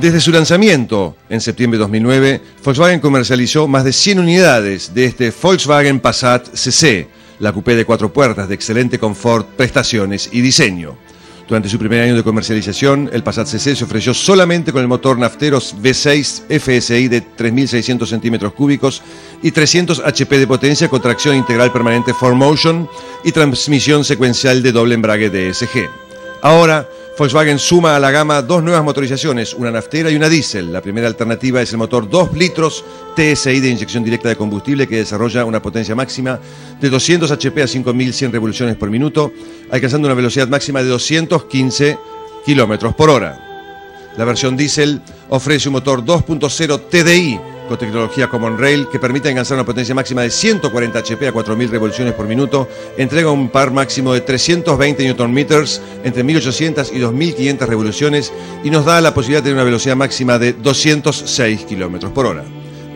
Desde su lanzamiento en septiembre de 2009, Volkswagen comercializó más de 100 unidades de este Volkswagen Passat CC, la coupé de cuatro puertas de excelente confort, prestaciones y diseño. Durante su primer año de comercialización, el Passat CC se ofreció solamente con el motor Nafteros V6 FSI de 3.600 centímetros cúbicos y 300 HP de potencia con tracción integral permanente 4Motion y transmisión secuencial de doble embrague DSG. Ahora, Volkswagen suma a la gama dos nuevas motorizaciones, una naftera y una diésel. La primera alternativa es el motor 2 litros TSI de inyección directa de combustible que desarrolla una potencia máxima de 200 HP a 5100 revoluciones por minuto, alcanzando una velocidad máxima de 215 kilómetros por hora. La versión diésel ofrece un motor 2.0 TDI con tecnología Common Rail que permite alcanzar una potencia máxima de 140 HP a 4.000 revoluciones por minuto, entrega un par máximo de 320 Nm entre 1.800 y 2.500 revoluciones y nos da la posibilidad de tener una velocidad máxima de 206 km por hora.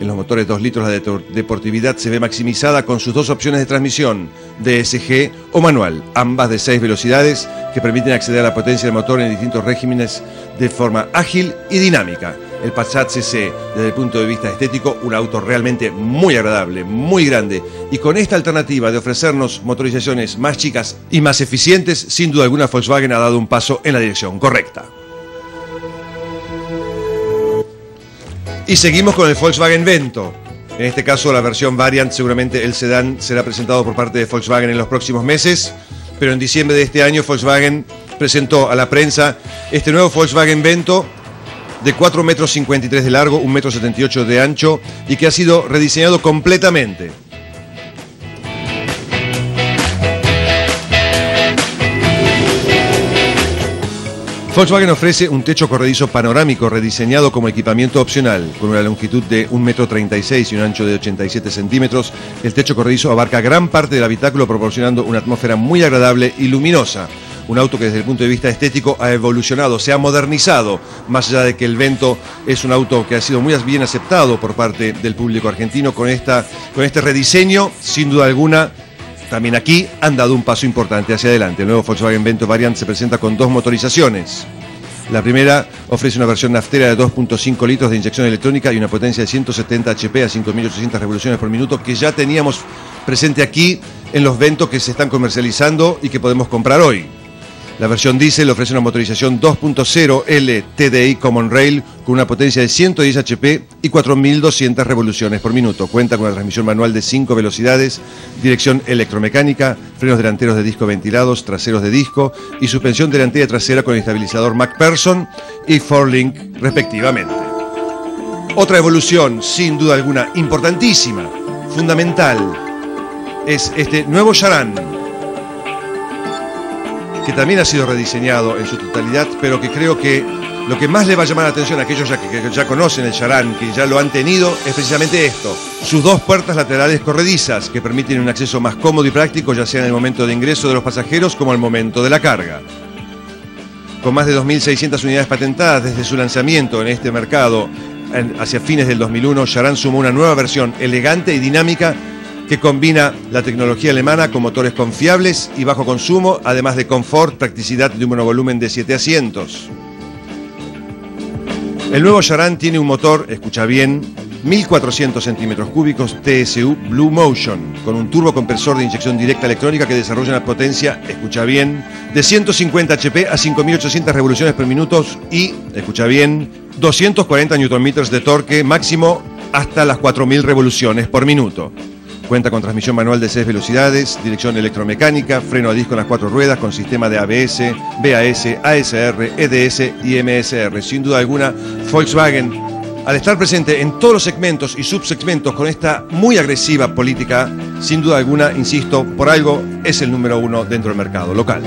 En los motores 2 litros la deportividad se ve maximizada con sus dos opciones de transmisión, DSG o manual, ambas de 6 velocidades que permiten acceder a la potencia del motor en distintos regímenes de forma ágil y dinámica el Passat CC desde el punto de vista estético, un auto realmente muy agradable, muy grande. Y con esta alternativa de ofrecernos motorizaciones más chicas y más eficientes, sin duda alguna Volkswagen ha dado un paso en la dirección correcta. Y seguimos con el Volkswagen Vento. En este caso la versión Variant, seguramente el sedán será presentado por parte de Volkswagen en los próximos meses, pero en diciembre de este año Volkswagen presentó a la prensa este nuevo Volkswagen Vento de 4 metros 53 de largo, 1 metro 78 de ancho y que ha sido rediseñado completamente. Volkswagen ofrece un techo corredizo panorámico rediseñado como equipamiento opcional, con una longitud de 1,36 metro 36 y un ancho de 87 centímetros. El techo corredizo abarca gran parte del habitáculo proporcionando una atmósfera muy agradable y luminosa un auto que desde el punto de vista estético ha evolucionado, se ha modernizado, más allá de que el Vento es un auto que ha sido muy bien aceptado por parte del público argentino con, esta, con este rediseño, sin duda alguna. También aquí han dado un paso importante hacia adelante. El nuevo Volkswagen Vento Variant se presenta con dos motorizaciones. La primera ofrece una versión naftera de 2.5 litros de inyección electrónica y una potencia de 170 HP a 5.800 revoluciones por minuto que ya teníamos presente aquí en los Ventos que se están comercializando y que podemos comprar hoy. La versión diésel ofrece una motorización 2.0 L TDI Common Rail con una potencia de 110 HP y 4.200 revoluciones por minuto. Cuenta con una transmisión manual de 5 velocidades, dirección electromecánica, frenos delanteros de disco ventilados, traseros de disco y suspensión delantera y trasera con estabilizador MacPherson y Forlink respectivamente. Otra evolución, sin duda alguna, importantísima, fundamental, es este nuevo Charan que también ha sido rediseñado en su totalidad, pero que creo que lo que más le va a llamar la atención a aquellos que ya conocen el Charan, que ya lo han tenido, es precisamente esto. Sus dos puertas laterales corredizas, que permiten un acceso más cómodo y práctico, ya sea en el momento de ingreso de los pasajeros como al momento de la carga. Con más de 2.600 unidades patentadas desde su lanzamiento en este mercado hacia fines del 2001, Charan sumó una nueva versión elegante y dinámica que combina la tecnología alemana con motores confiables y bajo consumo, además de confort, practicidad de un monovolumen de 7 asientos. El nuevo Charan tiene un motor, escucha bien, 1400 centímetros cúbicos TSU Blue Motion, con un turbocompresor de inyección directa electrónica que desarrolla una potencia, escucha bien, de 150 HP a 5800 revoluciones por minuto y, escucha bien, 240 Nm de torque máximo hasta las 4000 revoluciones por minuto. Cuenta con transmisión manual de 6 velocidades, dirección electromecánica, freno a disco en las cuatro ruedas con sistema de ABS, BAS, ASR, EDS y MSR. Sin duda alguna, Volkswagen, al estar presente en todos los segmentos y subsegmentos con esta muy agresiva política, sin duda alguna, insisto, por algo es el número uno dentro del mercado local.